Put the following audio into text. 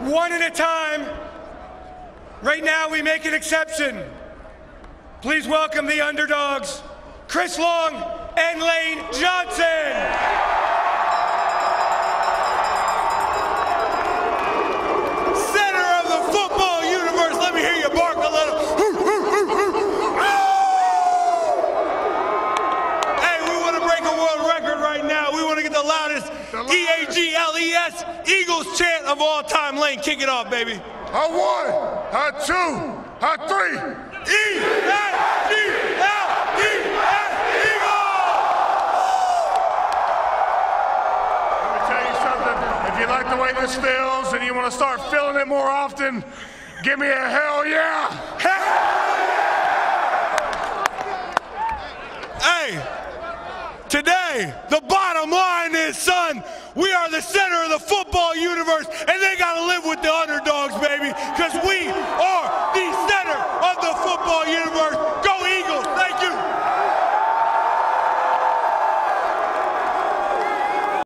one at a time. Right now, we make an exception. Please welcome the underdogs, Chris Long and Lane Johnson. Center of the football universe. Let me hear you bark a little. Hey, we want to break a world record right now. To get the loudest E A G L E S Eagles chant of all time. Lane, kick it off, baby. A one, a two, a three. E S G L E S Eagles. Let me tell you something. If you like the way this feels and you want to start feeling it more often, give me a hell yeah. Hey, Today, the bottom line is, son, we are the center of the football universe, and they got to live with the underdogs, baby, because we are